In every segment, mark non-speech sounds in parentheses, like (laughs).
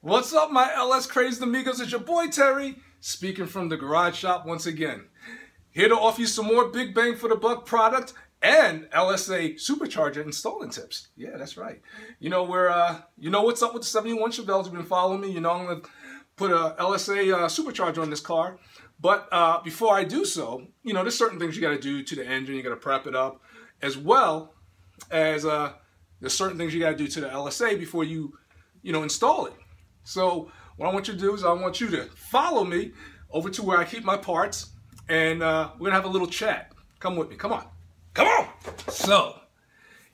What's up, my LS crazed amigos? It's your boy Terry, speaking from the garage shop once again. Here to offer you some more big bang for the buck product and LSA supercharger installing tips. Yeah, that's right. You know where uh, you know what's up with the 71 Chevelles. You've been following me. You know I'm gonna put a LSA uh, supercharger on this car. But uh, before I do so, you know there's certain things you got to do to the engine. You got to prep it up, as well as uh, there's certain things you got to do to the LSA before you you know install it. So what I want you to do is I want you to follow me over to where I keep my parts, and uh, we're gonna have a little chat. Come with me. Come on. Come on. So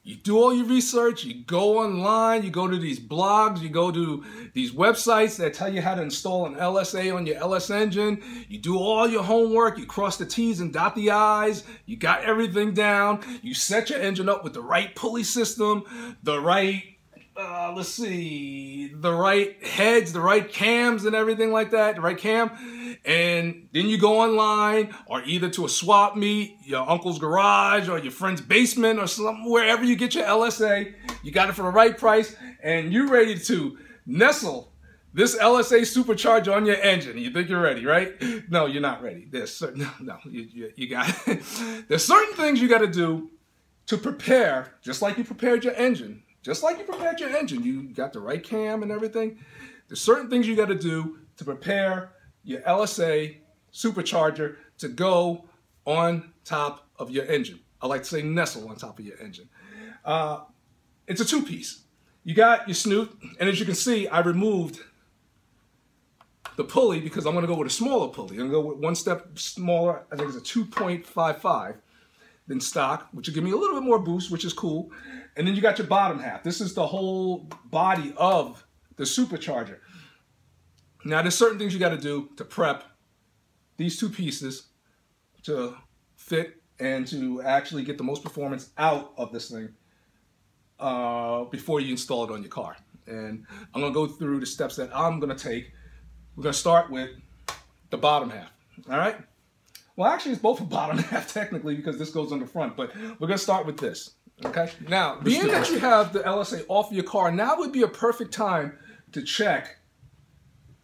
you do all your research, you go online, you go to these blogs, you go to these websites that tell you how to install an LSA on your LS engine. You do all your homework, you cross the T's and dot the I's, you got everything down, you set your engine up with the right pulley system, the right uh, let's see, the right heads, the right cams and everything like that, the right cam. And then you go online or either to a swap meet, your uncle's garage or your friend's basement or something, wherever you get your LSA, you got it for the right price and you're ready to nestle this LSA supercharger on your engine. You think you're ready, right? No, you're not ready. There's certain, (laughs) no, no you, you, you got, (laughs) there's certain things you got to do to prepare, just like you prepared your engine just like you prepared your engine, you got the right cam and everything. There's certain things you got to do to prepare your LSA supercharger to go on top of your engine. I like to say nestle on top of your engine. Uh, it's a two-piece. You got your snoot, and as you can see, I removed the pulley because I'm going to go with a smaller pulley. I'm going to go with one step smaller. I think it's a 2.55 than stock, which will give me a little bit more boost, which is cool. And then you got your bottom half. This is the whole body of the supercharger. Now, there's certain things you got to do to prep these two pieces to fit and to actually get the most performance out of this thing uh, before you install it on your car. And I'm going to go through the steps that I'm going to take. We're going to start with the bottom half. All right? Well, actually, it's both a bottom (laughs) half technically because this goes on the front, but we're going to start with this. Okay. Now, being that you have the LSA off your car, now would be a perfect time to check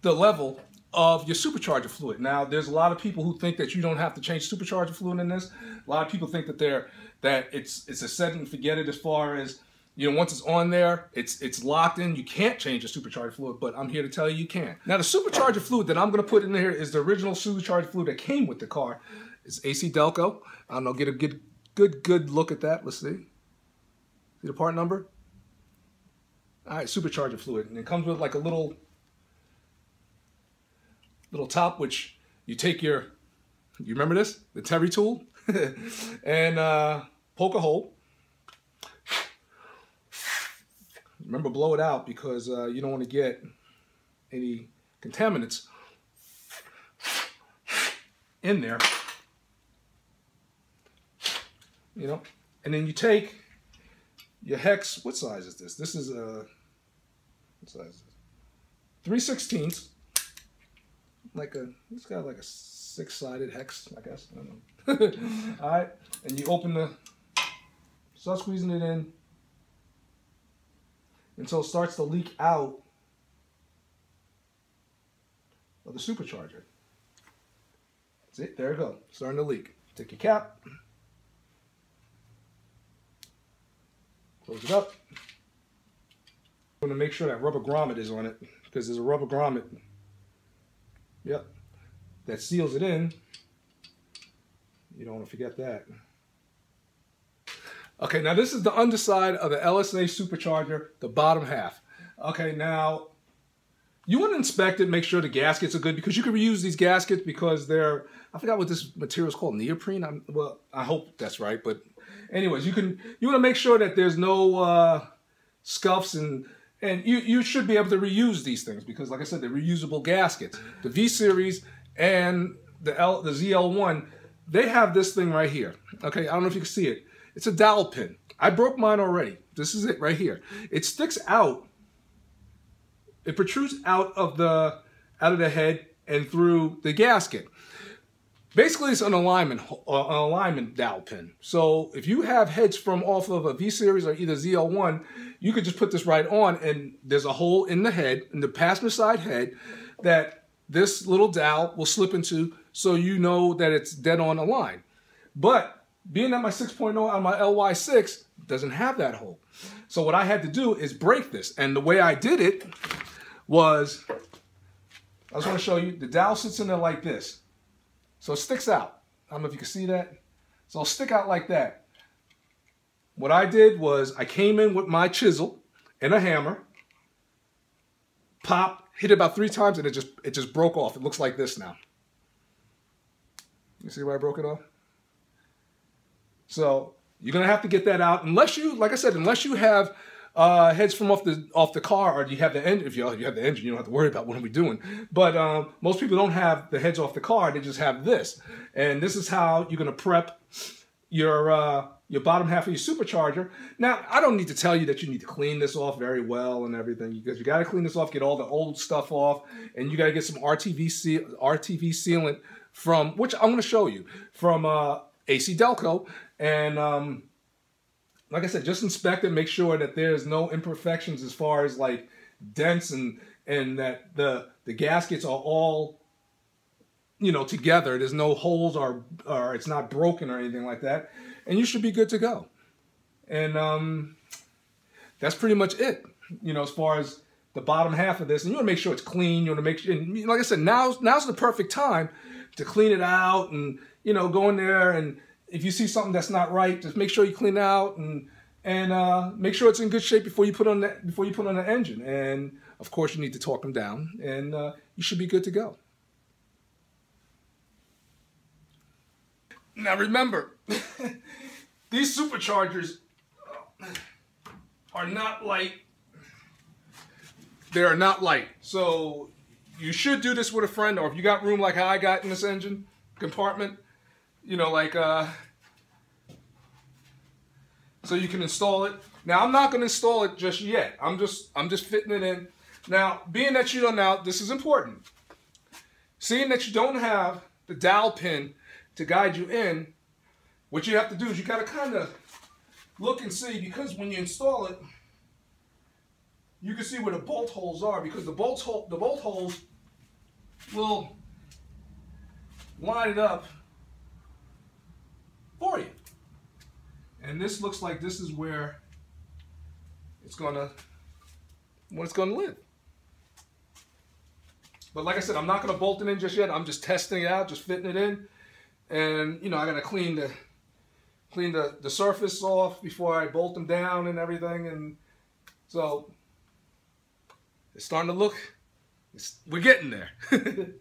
the level of your supercharger fluid. Now, there's a lot of people who think that you don't have to change supercharger fluid in this. A lot of people think that they're that it's it's a set and forget it as far as you know, once it's on there, it's it's locked in. You can't change the supercharger fluid, but I'm here to tell you you can. Now, the supercharger fluid that I'm going to put in here is the original supercharger fluid that came with the car. It's AC Delco. I don't know, get a good good good look at that. Let's see. See the part number? All right, supercharger fluid. And it comes with like a little, little top, which you take your, you remember this? The Terry tool? (laughs) and uh, poke a hole. Remember, blow it out because uh, you don't want to get any contaminants in there. You know, and then you take your hex, what size is this? This is a, what size is this? 3 sixteenths. Like a, it's got like a six-sided hex, I guess. I don't know. (laughs) All right, and you open the, start squeezing it in until it starts to leak out of the supercharger. See, there you go, starting to leak. Take your cap, Close it up. I'm going to make sure that rubber grommet is on it because there's a rubber grommet. Yep. That seals it in. You don't want to forget that. Okay, now this is the underside of the LSA supercharger, the bottom half. Okay, now you want to inspect it, make sure the gaskets are good because you can reuse these gaskets because they're, I forgot what this material is called, neoprene. I'm, well, I hope that's right, but anyways, you can you want to make sure that there's no uh, scuffs and and you you should be able to reuse these things because, like I said, they're reusable gaskets. The V series and the L the ZL1 they have this thing right here. Okay, I don't know if you can see it. It's a dowel pin. I broke mine already. This is it right here. It sticks out. It protrudes out of the out of the head and through the gasket. basically it's an alignment uh, an alignment dowel pin. So if you have heads from off of a V series or either ZL1, you could just put this right on and there's a hole in the head, in the passenger side head, that this little dowel will slip into so you know that it's dead on align. But being that my 6.0 on my LY6 doesn't have that hole. So what I had to do is break this. And the way I did it was, I just want to show you, the dowel sits in there like this. So it sticks out. I don't know if you can see that. So it'll stick out like that. What I did was I came in with my chisel and a hammer, pop, hit it about three times, and it just it just broke off. It looks like this now. You see where I broke it off? So you're gonna have to get that out unless you, like I said, unless you have uh, heads from off the off the car, or you have the engine. If you, you have the engine, you don't have to worry about what are we doing. But um, most people don't have the heads off the car; they just have this. And this is how you're going to prep your uh, your bottom half of your supercharger. Now, I don't need to tell you that you need to clean this off very well and everything because you got to clean this off, get all the old stuff off, and you got to get some RTV RTV sealant from which I'm going to show you from uh, AC Delco and. Um, like I said, just inspect it, make sure that there's no imperfections as far as like dents and and that the the gaskets are all you know together. There's no holes or or it's not broken or anything like that, and you should be good to go. And um, that's pretty much it. You know, as far as the bottom half of this, and you want to make sure it's clean. You want to make sure, and like I said, now now's the perfect time to clean it out and you know go in there and if you see something that's not right, just make sure you clean out and and uh, make sure it's in good shape before you put on the, before you put on the engine. And of course, you need to torque them down, and uh, you should be good to go. Now remember, (laughs) these superchargers are not light. They are not light. So you should do this with a friend, or if you got room like I got in this engine compartment, you know, like, uh, so you can install it. Now, I'm not going to install it just yet. I'm just, I'm just fitting it in. Now, being that you don't now, this is important. Seeing that you don't have the dowel pin to guide you in, what you have to do is you got to kind of look and see because when you install it, you can see where the bolt holes are because the bolts hole, the bolt holes will line it up for you. And this looks like this is where it's gonna, where it's gonna live. But like I said, I'm not gonna bolt it in just yet. I'm just testing it out, just fitting it in. And you know, I gotta clean the clean the, the surface off before I bolt them down and everything. And so it's starting to look, we're getting there. (laughs)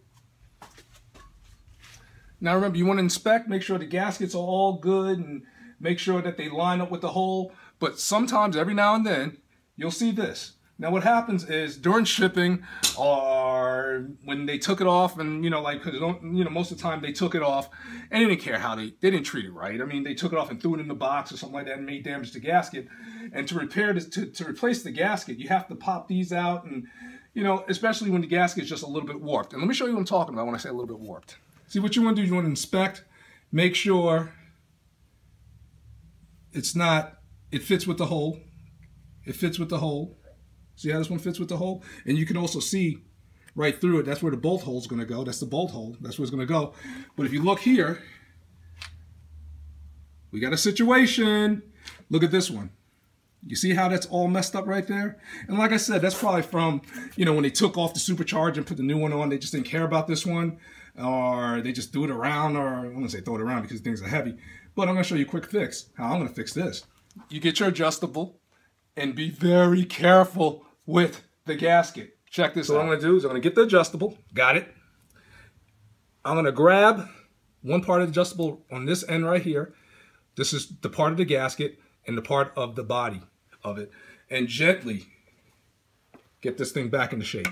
Now remember, you want to inspect, make sure the gaskets are all good and make sure that they line up with the hole. But sometimes, every now and then, you'll see this. Now what happens is during shipping or when they took it off and, you know, like, cause you know, most of the time they took it off and they didn't care how they, they didn't treat it right. I mean, they took it off and threw it in the box or something like that and made damage to the gasket. And to repair this, to, to replace the gasket, you have to pop these out and, you know, especially when the gasket is just a little bit warped. And let me show you what I'm talking about when I say a little bit warped. See, what you want to do, you want to inspect, make sure it's not, it fits with the hole. It fits with the hole. See how this one fits with the hole? And you can also see right through it. That's where the bolt hole is going to go. That's the bolt hole. That's where it's going to go. But if you look here, we got a situation. Look at this one. You see how that's all messed up right there? And like I said, that's probably from, you know, when they took off the supercharger and put the new one on, they just didn't care about this one or they just threw it around, or I'm gonna say throw it around because things are heavy. But I'm gonna show you a quick fix. How I'm gonna fix this. You get your adjustable and be very careful with the gasket. Check this so out. what I'm gonna do is I'm gonna get the adjustable, got it. I'm gonna grab one part of the adjustable on this end right here. This is the part of the gasket and the part of the body of it. And gently get this thing back into shape.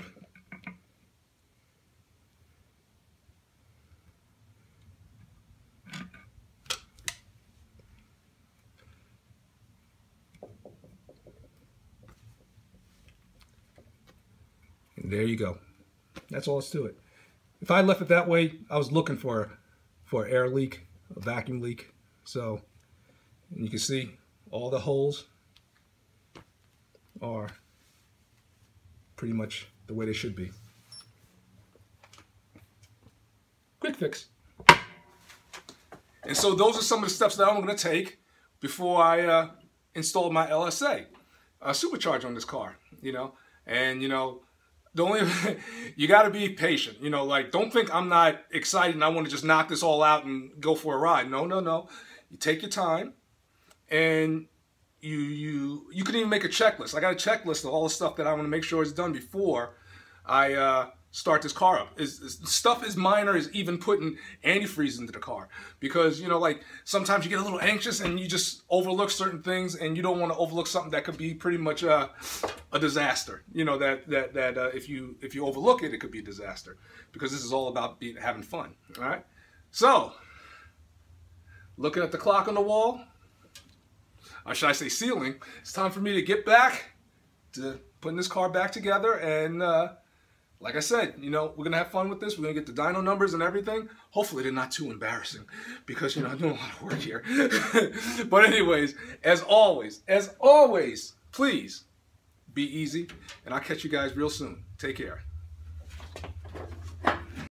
There you go. That's all it's to it. If I left it that way, I was looking for for air leak, a vacuum leak. So you can see all the holes are pretty much the way they should be. Quick fix. And so those are some of the steps that I'm going to take before I uh, install my LSA uh, supercharger on this car, you know. And, you know, the only, (laughs) you got to be patient, you know, like don't think I'm not excited and I want to just knock this all out and go for a ride. No, no, no. You take your time and you you you can even make a checklist. I got a checklist of all the stuff that I want to make sure is done before I uh, start this car up. Is, stuff as minor as even putting antifreeze into the car because you know like sometimes you get a little anxious and you just overlook certain things and you don't want to overlook something that could be pretty much a, a disaster. You know that that that uh, if you if you overlook it, it could be a disaster because this is all about being having fun. All right, so looking at the clock on the wall or should I say ceiling, it's time for me to get back to putting this car back together. And uh, like I said, you know, we're to have fun with this. We're to get the dyno numbers and everything. Hopefully they're not too embarrassing because, you know, I'm doing a lot of work here. (laughs) but anyways, as always, as always, please be easy. And I'll catch you guys real soon. Take care.